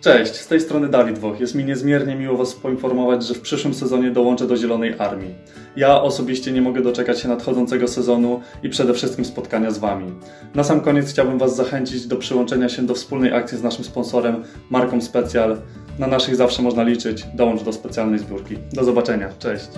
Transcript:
Cześć, z tej strony Dawid Woch. Jest mi niezmiernie miło Was poinformować, że w przyszłym sezonie dołączę do Zielonej Armii. Ja osobiście nie mogę doczekać się nadchodzącego sezonu i przede wszystkim spotkania z Wami. Na sam koniec chciałbym Was zachęcić do przyłączenia się do wspólnej akcji z naszym sponsorem, marką Specjal. Na naszych zawsze można liczyć. Dołącz do specjalnej zbiórki. Do zobaczenia. Cześć.